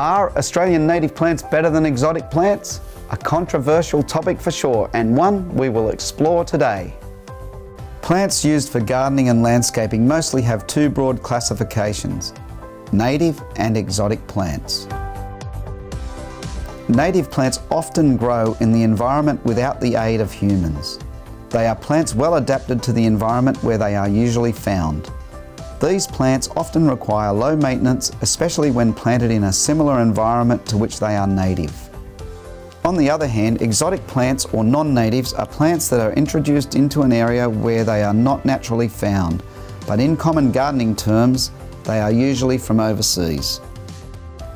Are Australian native plants better than exotic plants? A controversial topic for sure, and one we will explore today. Plants used for gardening and landscaping mostly have two broad classifications native and exotic plants. Native plants often grow in the environment without the aid of humans. They are plants well adapted to the environment where they are usually found. These plants often require low maintenance, especially when planted in a similar environment to which they are native. On the other hand, exotic plants or non-natives are plants that are introduced into an area where they are not naturally found, but in common gardening terms, they are usually from overseas.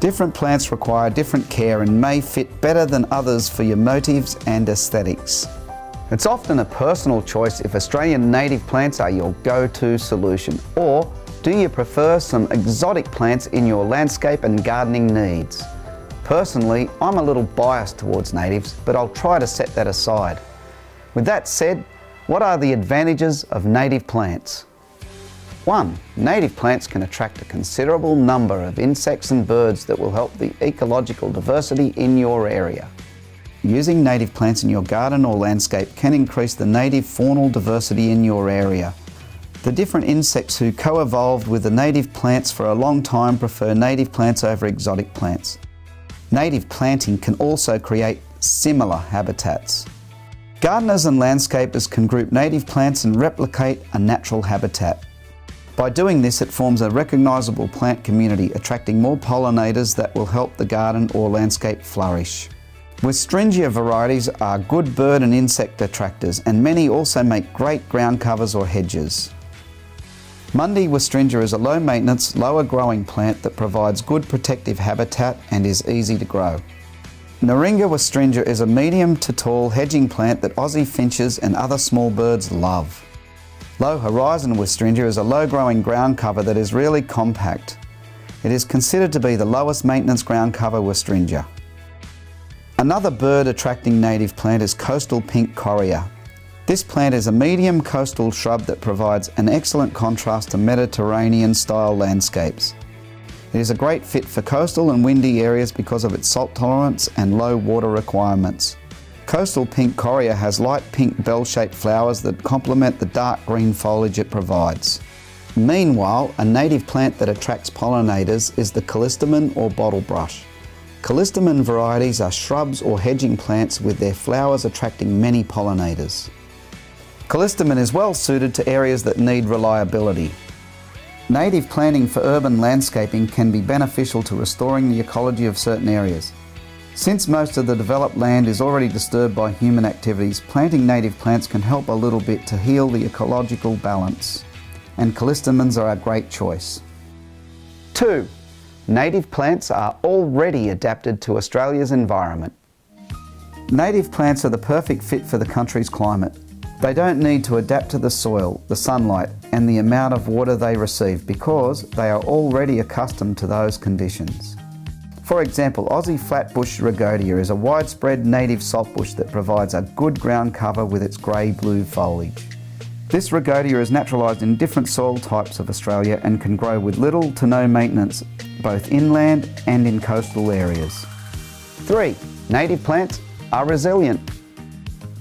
Different plants require different care and may fit better than others for your motives and aesthetics. It's often a personal choice if Australian native plants are your go-to solution, or do you prefer some exotic plants in your landscape and gardening needs? Personally, I'm a little biased towards natives, but I'll try to set that aside. With that said, what are the advantages of native plants? 1. Native plants can attract a considerable number of insects and birds that will help the ecological diversity in your area. Using native plants in your garden or landscape can increase the native faunal diversity in your area. The different insects who co-evolved with the native plants for a long time prefer native plants over exotic plants. Native planting can also create similar habitats. Gardeners and landscapers can group native plants and replicate a natural habitat. By doing this, it forms a recognisable plant community, attracting more pollinators that will help the garden or landscape flourish. Westringia varieties are good bird and insect attractors and many also make great ground covers or hedges. Mundi Westringia is a low maintenance, lower growing plant that provides good protective habitat and is easy to grow. Narringa Westringia is a medium to tall hedging plant that Aussie finches and other small birds love. Low Horizon Westringia is a low growing ground cover that is really compact. It is considered to be the lowest maintenance ground cover Westringia. Another bird attracting native plant is coastal pink correa. This plant is a medium coastal shrub that provides an excellent contrast to Mediterranean style landscapes. It is a great fit for coastal and windy areas because of its salt tolerance and low water requirements. Coastal pink correa has light pink bell-shaped flowers that complement the dark green foliage it provides. Meanwhile, a native plant that attracts pollinators is the callistemon or bottlebrush. Callistemon varieties are shrubs or hedging plants with their flowers attracting many pollinators. Callistemon is well suited to areas that need reliability. Native planting for urban landscaping can be beneficial to restoring the ecology of certain areas. Since most of the developed land is already disturbed by human activities, planting native plants can help a little bit to heal the ecological balance. And callistemons are a great choice. 2. Native plants are already adapted to Australia's environment. Native plants are the perfect fit for the country's climate. They don't need to adapt to the soil, the sunlight, and the amount of water they receive because they are already accustomed to those conditions. For example, Aussie flatbush rhagodia is a widespread native saltbush that provides a good ground cover with its grey-blue foliage. This rhagodia is naturalised in different soil types of Australia and can grow with little to no maintenance both inland and in coastal areas. 3. Native plants are resilient.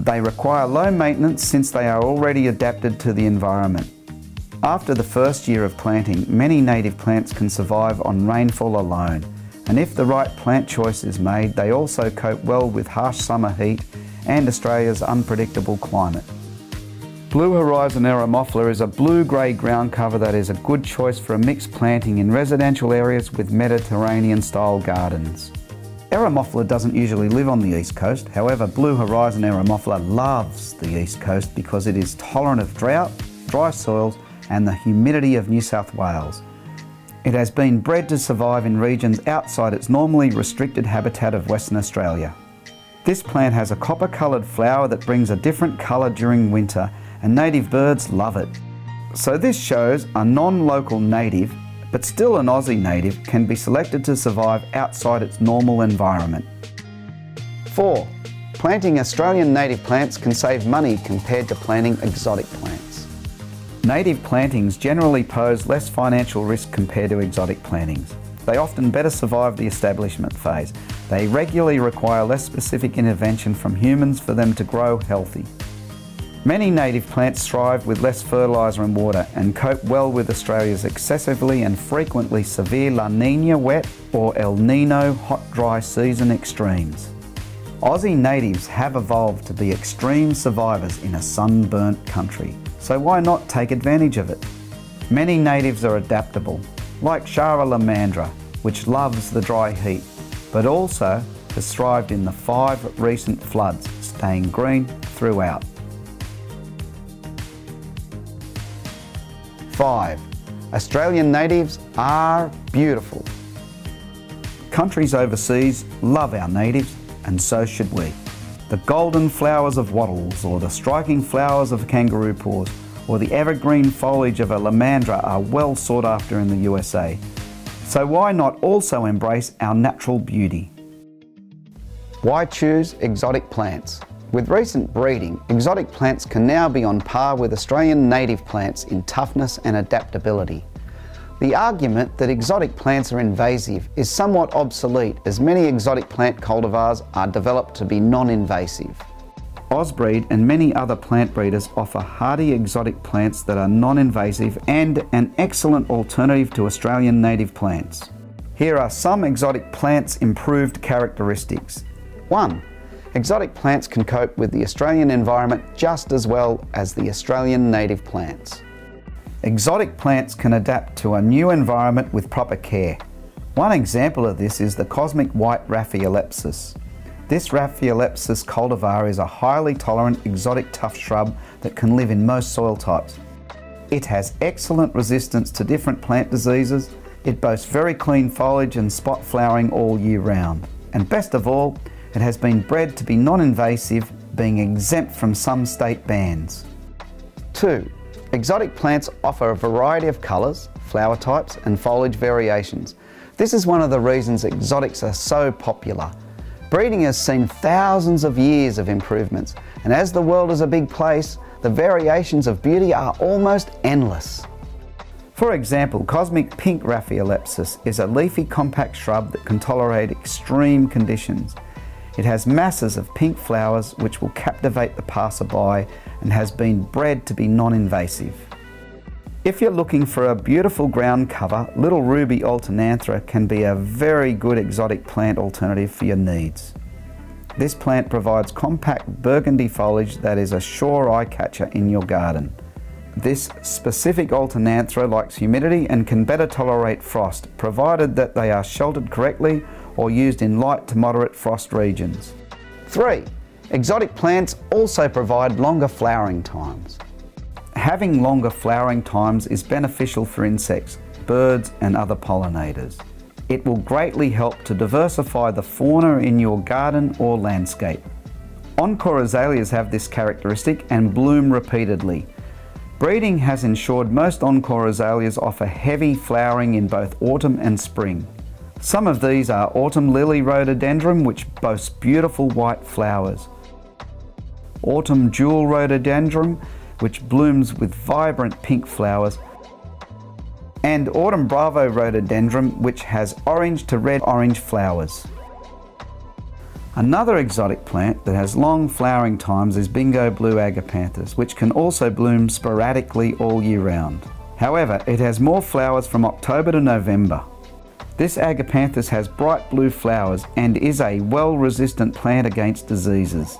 They require low maintenance since they are already adapted to the environment. After the first year of planting, many native plants can survive on rainfall alone, and if the right plant choice is made, they also cope well with harsh summer heat and Australia's unpredictable climate. Blue Horizon Eremophila is a blue-grey ground cover that is a good choice for a mixed planting in residential areas with Mediterranean-style gardens. Eremophila doesn't usually live on the east coast, however Blue Horizon Eremophila loves the east coast because it is tolerant of drought, dry soils and the humidity of New South Wales. It has been bred to survive in regions outside its normally restricted habitat of Western Australia. This plant has a copper coloured flower that brings a different colour during winter and native birds love it. So this shows a non-local native, but still an Aussie native, can be selected to survive outside its normal environment. 4. Planting Australian native plants can save money compared to planting exotic plants. Native plantings generally pose less financial risk compared to exotic plantings. they often better survive the establishment phase. They regularly require less specific intervention from humans for them to grow healthy. Many native plants thrive with less fertiliser and water and cope well with Australia's excessively and frequently severe La Nina wet or El Nino hot dry season extremes. Aussie natives have evolved to be extreme survivors in a sunburnt country, so why not take advantage of it? Many natives are adaptable, like Shara lomandra, which loves the dry heat, but also has thrived in the five recent floods, staying green throughout. 5. Australian natives are beautiful. Countries overseas love our natives and so should we. The golden flowers of wattles or the striking flowers of kangaroo paws or the evergreen foliage of a lomandra are well sought after in the USA. So why not also embrace our natural beauty? Why choose exotic plants? With recent breeding, exotic plants can now be on par with Australian native plants in toughness and adaptability. The argument that exotic plants are invasive is somewhat obsolete as many exotic plant cultivars are developed to be non-invasive. Ozbreed and many other plant breeders offer hardy exotic plants that are non-invasive and an excellent alternative to Australian native plants. Here are some exotic plants' improved characteristics. 1. Exotic plants can cope with the Australian environment just as well as the Australian native plants. Exotic plants can adapt to a new environment with proper care. One example of this is the cosmic white Raphiolepis. This Raphiolepis cultivar is a highly tolerant exotic tough shrub that can live in most soil types. It has excellent resistance to different plant diseases, it boasts very clean foliage and spot flowering all year round. And best of all, it has been bred to be non-invasive, being exempt from some state bans. 2. Exotic plants offer a variety of colours, flower types and foliage variations. This is one of the reasons exotics are so popular. Breeding has seen thousands of years of improvements, and as the world is a big place, the variations of beauty are almost endless. For example, cosmic pink Raphiolepis is a leafy compact shrub that can tolerate extreme conditions. It has masses of pink flowers which will captivate the passerby and has been bred to be non-invasive. If you're looking for a beautiful ground cover, Little Ruby alternanthera can be a very good exotic plant alternative for your needs. This plant provides compact burgundy foliage that is a sure eye catcher in your garden. This specific alternanthera likes humidity and can better tolerate frost, provided that they are sheltered correctly or used in light to moderate frost regions. 3. Exotic plants also provide longer flowering times. Having longer flowering times is beneficial for insects, birds and other pollinators. It will greatly help to diversify the fauna in your garden or landscape. Encore azaleas have this characteristic and bloom repeatedly. Breeding has ensured most Encore azaleas offer heavy flowering in both autumn and spring. Some of these are autumn lily rhododendron, which boasts beautiful white flowers. Autumn jewel rhododendron, which blooms with vibrant pink flowers. And autumn bravo rhododendron, which has orange to red orange flowers. Another exotic plant that has long flowering times is Bingo Blue Agapanthus, which can also bloom sporadically all year round. However, it has more flowers from October to November. This agapanthus has bright blue flowers and is a well-resistant plant against diseases.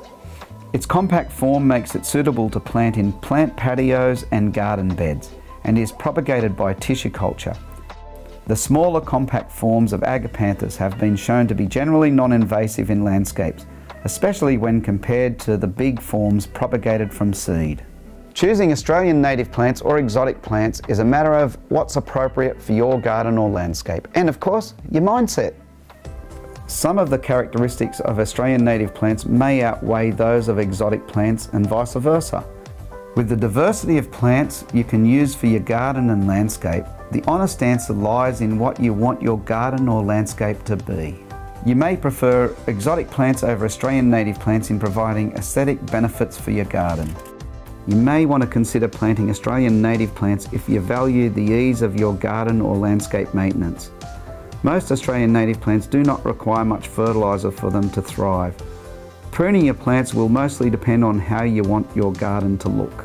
Its compact form makes it suitable to plant in plant patios and garden beds and is propagated by tissue culture. The smaller compact forms of agapanthus have been shown to be generally non-invasive in landscapes, especially when compared to the big forms propagated from seed. Choosing Australian native plants or exotic plants is a matter of what's appropriate for your garden or landscape, and of course, your mindset. Some of the characteristics of Australian native plants may outweigh those of exotic plants and vice versa. With the diversity of plants you can use for your garden and landscape, the honest answer lies in what you want your garden or landscape to be. You may prefer exotic plants over Australian native plants in providing aesthetic benefits for your garden. You may want to consider planting Australian native plants if you value the ease of your garden or landscape maintenance. Most Australian native plants do not require much fertiliser for them to thrive. Pruning your plants will mostly depend on how you want your garden to look.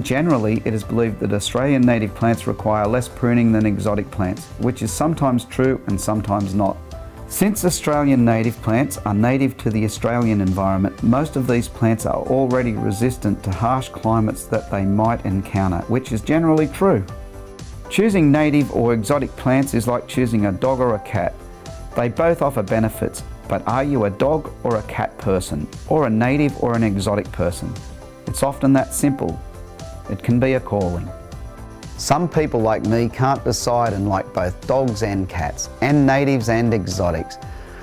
Generally, it is believed that Australian native plants require less pruning than exotic plants, which is sometimes true and sometimes not. Since Australian native plants are native to the Australian environment, most of these plants are already resistant to harsh climates that they might encounter, which is generally true. Choosing native or exotic plants is like choosing a dog or a cat. They both offer benefits, but are you a dog or a cat person, or a native or an exotic person? It's often that simple. It can be a calling. Some people like me can't decide and like both dogs and cats, and natives and exotics.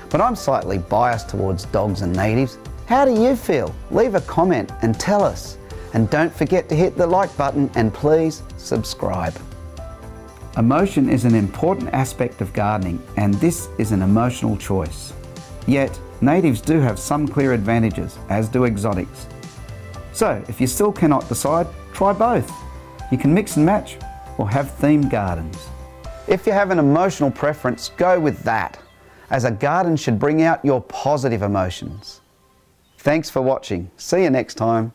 But I'm slightly biased towards dogs and natives. How do you feel? Leave a comment and tell us. And don't forget to hit the like button and please subscribe. Emotion is an important aspect of gardening, and this is an emotional choice. Yet, natives do have some clear advantages, as do exotics. So, if you still cannot decide, try both. You can mix and match or have themed gardens. If you have an emotional preference, go with that, as a garden should bring out your positive emotions. Thanks for watching. See you next time.